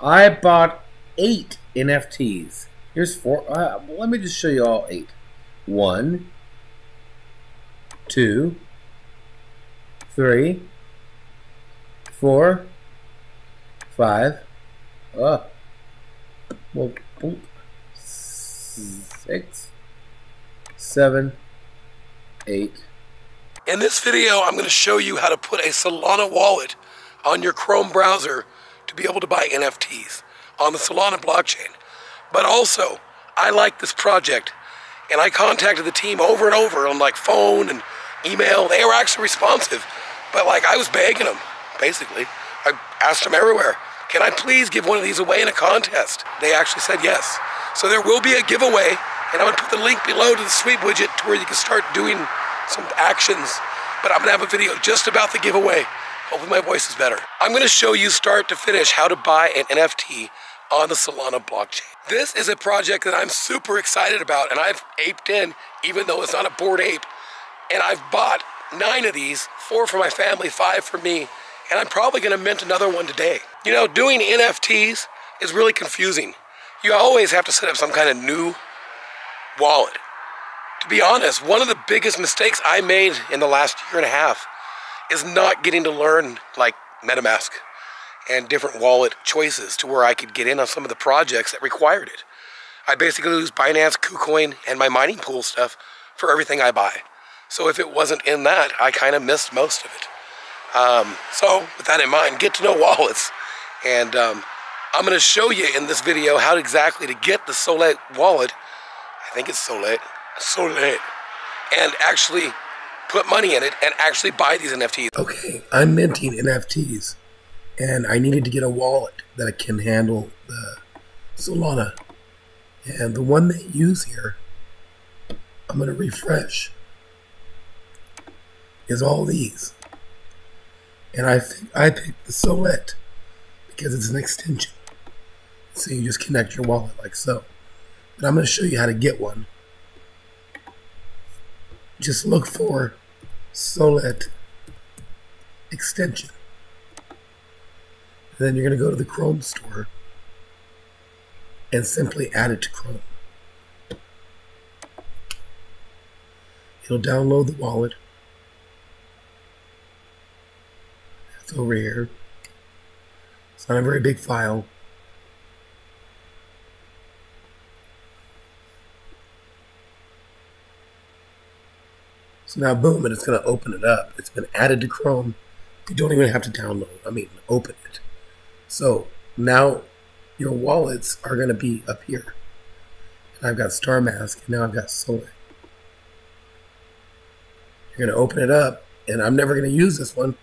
I bought eight NFTs. Here's four. Uh, let me just show you all eight. One, two, three, four, five. Oh, well, six, seven, eight. In this video, I'm going to show you how to put a Solana wallet on your Chrome browser to be able to buy NFTs on the Solana blockchain. But also, I like this project, and I contacted the team over and over on like phone and email. They were actually responsive, but like I was begging them, basically. I asked them everywhere, can I please give one of these away in a contest? They actually said yes. So there will be a giveaway, and I'm gonna put the link below to the sweep widget to where you can start doing some actions. But I'm gonna have a video just about the giveaway. Hopefully my voice is better. I'm gonna show you start to finish how to buy an NFT on the Solana blockchain. This is a project that I'm super excited about and I've aped in, even though it's not a Bored Ape. And I've bought nine of these, four for my family, five for me, and I'm probably gonna mint another one today. You know, doing NFTs is really confusing. You always have to set up some kind of new wallet. To be honest, one of the biggest mistakes I made in the last year and a half is not getting to learn like MetaMask and different wallet choices to where I could get in on some of the projects that required it. I basically use Binance, KuCoin, and my mining pool stuff for everything I buy. So if it wasn't in that, I kind of missed most of it. Um, so with that in mind, get to know wallets. And um, I'm going to show you in this video how exactly to get the Sollet wallet. I think it's Sollet. Sollet. And actually put money in it and actually buy these NFTs. Okay, I'm minting NFTs and I needed to get a wallet that can handle the Solana. And the one they use here, I'm going to refresh, is all these. And I think I picked the Sollet because it's an extension. So you just connect your wallet like so. But I'm going to show you how to get one. Just look for Sollet extension. And then you're going to go to the Chrome store and simply add it to Chrome. It'll download the wallet. It's over here. It's not a very big file. So now boom, and it's going to open it up. It's been added to Chrome. You don't even have to download, I mean, open it. So now your wallets are going to be up here. And I've got StarMask, and now I've got Sollet. You're going to open it up, and I'm never going to use this one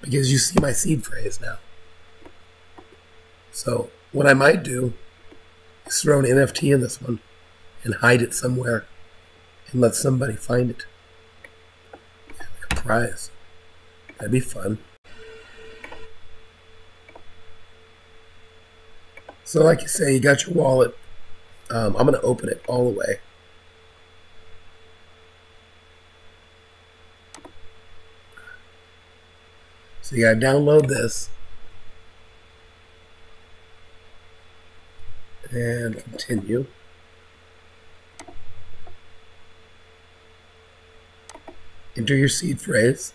because you see my seed phrase now. So what I might do is throw an NFT in this one and hide it somewhere and let somebody find it. That'd be fun. So, like you say, you got your wallet. Um, I'm going to open it all the way. So, you got to download this and continue. Enter your seed phrase.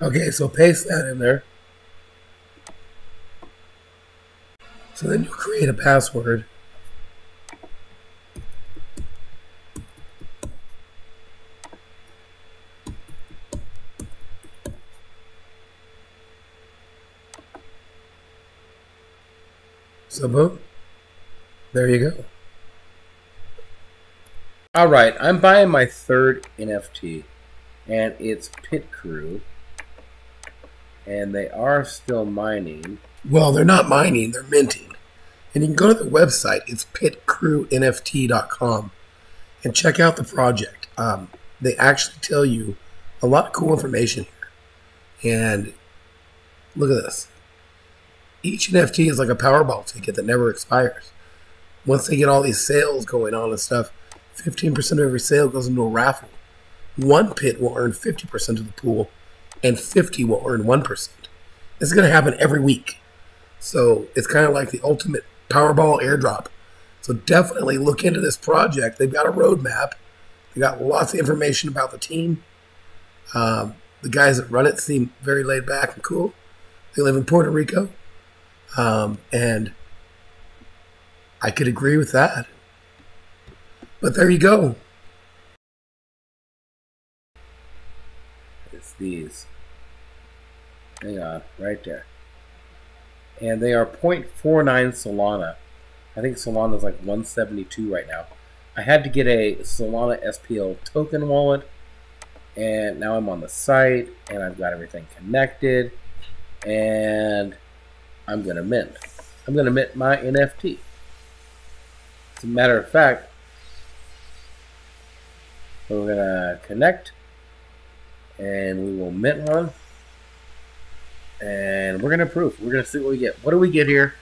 Okay, so paste that in there. So then you create a password. So boom, there you go. All right, I'm buying my third NFT, and it's Pit Crew and they are still mining. Well, they're not mining, they're minting. And you can go to the website, it's pitcrewnft.com, and check out the project. Um, they actually tell you a lot of cool information here. And look at this. Each NFT is like a Powerball ticket that never expires. Once they get all these sales going on and stuff, 15% of every sale goes into a raffle. One pit will earn 50% of the pool, and 50 will earn 1%. It's going to happen every week. So it's kind of like the ultimate Powerball airdrop. So definitely look into this project. They've got a roadmap. They got lots of information about the team. Um, the guys that run it seem very laid back and cool. They live in Puerto Rico. Um, and I could agree with that. But there you go. These. Hang on, right there. And they are 0.49 Solana. I think Solana is like 172 right now. I had to get a Solana SPL token wallet, and now I'm on the site, and I've got everything connected, and I'm gonna mint. I'm gonna mint my NFT. As a matter of fact, we're gonna connect and we will mint one and we're gonna proof. We're gonna see what we get. What do we get here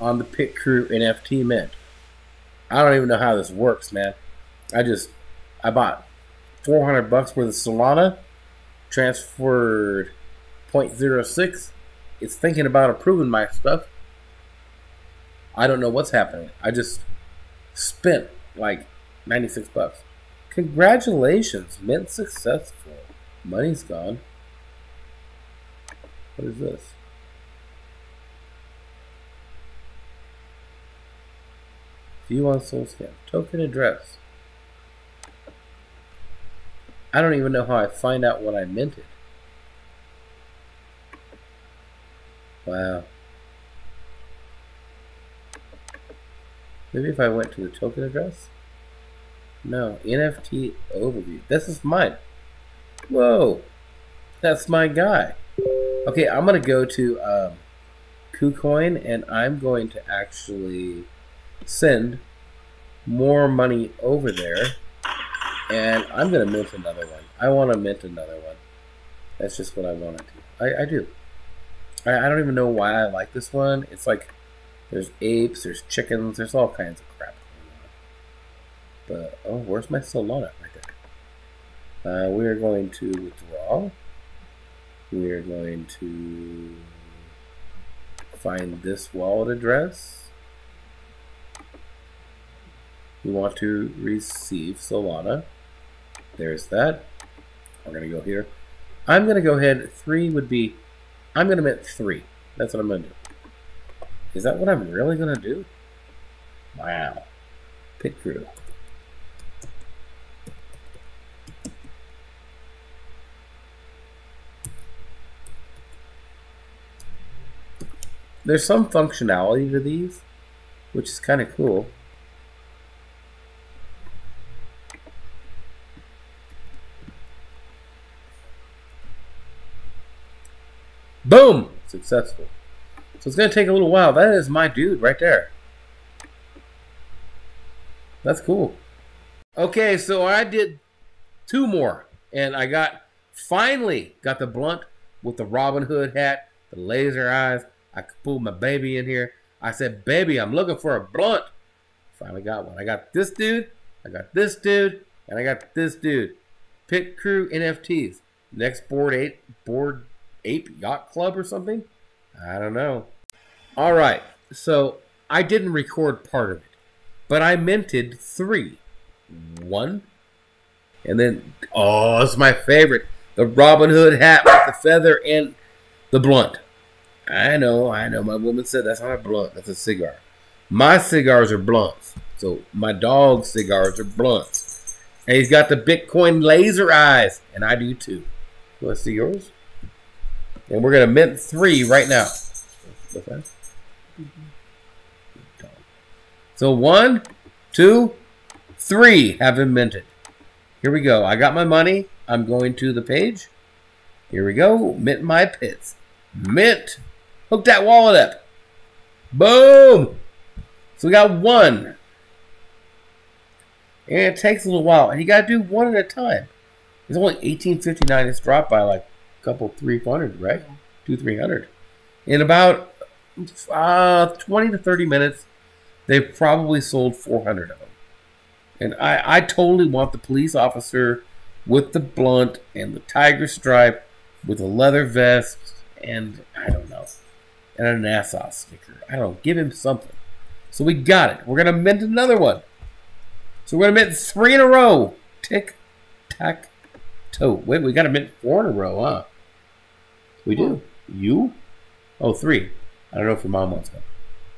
on the Pit Crew NFT mint? I don't even know how this works, man. I just I bought 400 bucks worth of Solana, transferred 0.06. It's thinking about approving my stuff. I don't know what's happening. I just spent like 96 bucks. Congratulations, mint successful. Money's gone. What is this? View on Solscan. Token address. I don't even know how I find out what I minted. Wow. Maybe if I went to the token address? No, NFT overview. This is mine. Whoa, that's my guy. Okay, I'm gonna go to um, KuCoin and I'm going to actually send more money over there, and I'm gonna mint another one. I want to mint another one. That's just what I want to do. I, I do. I, I don't even know why I like this one. It's like there's apes, there's chickens, there's all kinds of crap going on. But oh, where's my Solana? Uh, we are going to withdraw. We are going to find this wallet address. We want to receive Solana. There's that. We're going to go here. I'm going to go ahead. Three would be, I'm going to mint three. That's what I'm going to do. Is that what I'm really going to do? Wow. Pit crew. There's some functionality to these, which is kind of cool. Boom! Successful. So it's going to take a little while. That is my dude right there. That's cool. Okay, so I did two more. And I got, finally, got the blunt with the Robin Hood hat, the laser eyes. I pulled my baby in here. I said, baby, I'm looking for a blunt. Finally got one. I got this dude, I got this dude, and I got this dude. Pit Crew NFTs. Next board eight bored ape yacht club or something? I don't know. All right, so I didn't record part of it, but I minted three. One, and then oh, it's my favorite: the Robin Hood hat with the feather and the blunt. I know, I know. My woman said that's not a blunt; that's a cigar. My cigars are blunts, so my dog's cigars are blunts. And he's got the Bitcoin laser eyes, and I do too. To see yours? And we're gonna mint three right now. What's that? So one, two, three have been minted. Here we go. I got my money. I'm going to the page. Here we go. Mint my pits. Mint. Hook that wallet up. Boom. So we got one. And it takes a little while. And you got to do one at a time. It's only 1859. It's dropped by like a couple, 300, right? Yeah. Two, 300. In about uh, 20 to 30 minutes, they've probably sold 400 of them. And I, I totally want the police officer with the blunt and the tiger stripe with a leather vest and I don't know, and a NASA sticker. I don't know. Give him something. So we got it. We're going to mint another one. So we're going to mint three in a row. Tick, tack, toe. Wait, we got to mint four in a row, huh? We do. You? Oh, three. I don't know if your mom wants one.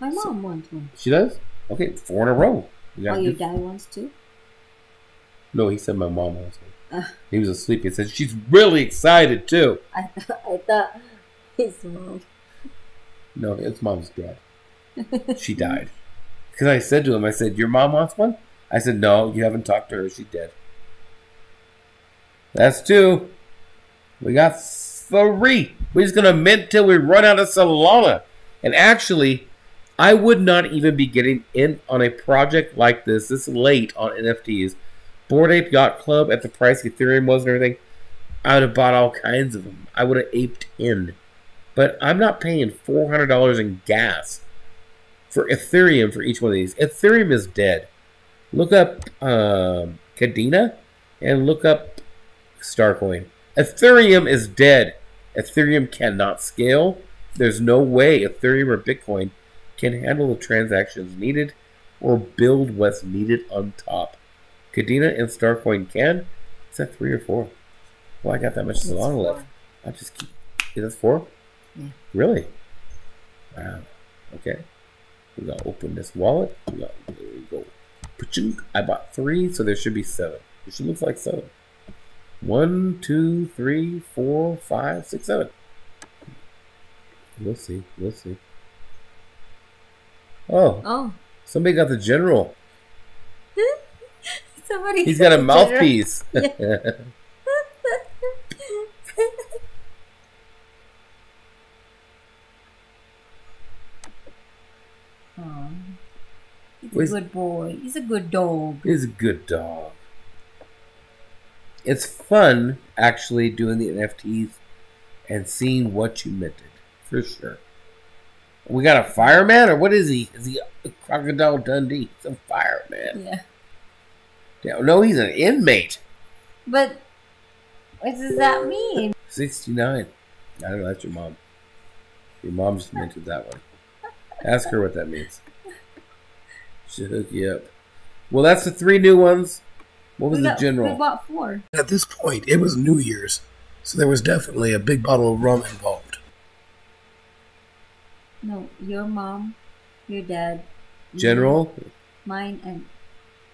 My mom wants one. She does? Okay, four in a row. Oh, your dad wants to? No, he said my mom wants one. Uh. He was asleep. He said she's really excited too. I, th- I thought his mom. No, it's mom's dead. She died. Because I said to him, I said, Your mom wants one? I said, No, you haven't talked to her. She's dead. That's two. We got three. We're just going to mint till we run out of Solana. And actually, I would not even be getting in on a project like this this late on NFTs. Bored Ape Yacht Club at the price Ethereum was and everything. I would have bought all kinds of them. I would have aped in. But I'm not paying $400 in gas for Ethereum for each one of these. Ethereum is dead. Look up um, Kadena and look up Starcoin. Ethereum is dead. Ethereum cannot scale. There's no way Ethereum or Bitcoin can handle the transactions needed or build what's needed on top. Kadena and Starcoin can. Is that three or four? Well, I got that much Solana left. I just keep. Is that four? Yeah. Really? Wow. Okay. We gotta open this wallet. We got there we go. I bought three, so there should be seven. It should look like seven. One, two, three, four, five, six, seven. We'll see. We'll see. Oh, Oh, somebody got the general. somebody. He's got a mouthpiece. Oh, he's Where's- a good boy. He's a good dog. He's a good dog. It's fun actually doing the NFTs and seeing what you minted for sure. We got a fireman, or what is he? Is he a crocodile Dundee? He's a fireman. Yeah. Yeah, no, he's an inmate. But what does that mean? Sixty-nine. I don't know. That's your mom. Your mom just minted that one. Ask her what that means. She'll hook you up. Well, that's the three new ones. What was we the got- general? We bought four. At this point, it was New Year's, so there was definitely a big bottle of rum involved. No, your mom, your dad, General, mine, and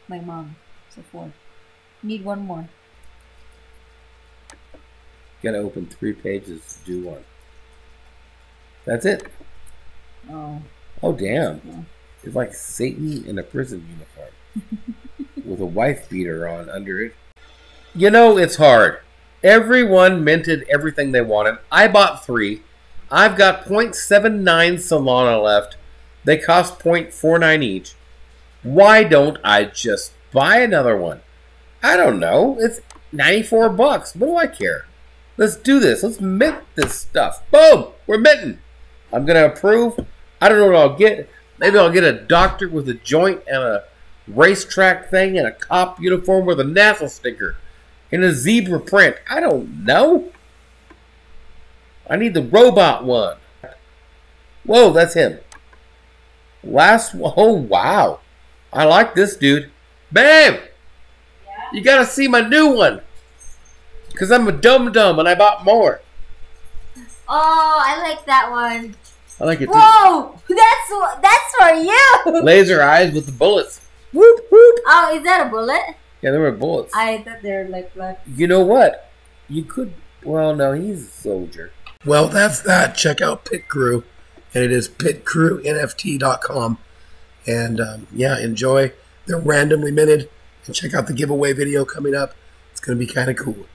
my mom. So four. Need one more. Gotta open three pages to do one. That's it. Oh, Oh damn. Yeah. It's like Satan in a prison uniform. with a wife beater on under it. You know it's hard. Everyone minted everything they wanted. I bought three. I've got 0.79 Solana left. They cost 0.49 each. Why don't I just buy another one? I don't know. It's 94 bucks. What do I care? Let's do this. Let's mint this stuff. Boom! We're minting. I'm gonna approve. I don't know what I'll get. Maybe I'll get a doctor with a joint and a racetrack thing and a cop uniform with a NASA sticker and a zebra print. I don't know. I need the robot one. Whoa, that's him. Last. Oh, wow. I like this dude. Babe! You gotta see my new one. Because I'm a dum dum and I bought more. oh, I like that one. I like it too. Whoa, that's that's for you. Laser eyes with the bullets. Whoop, whoop. Oh, is that a bullet? Yeah, there were bullets. I thought they're like blood. You know what? You could. Well, no, he's a soldier. Well, that's that. Check out Pit Crew, and it is pitcrewnft.com. And um, yeah, enjoy. They're randomly minted. And check out the giveaway video coming up. It's going to be kind of cool.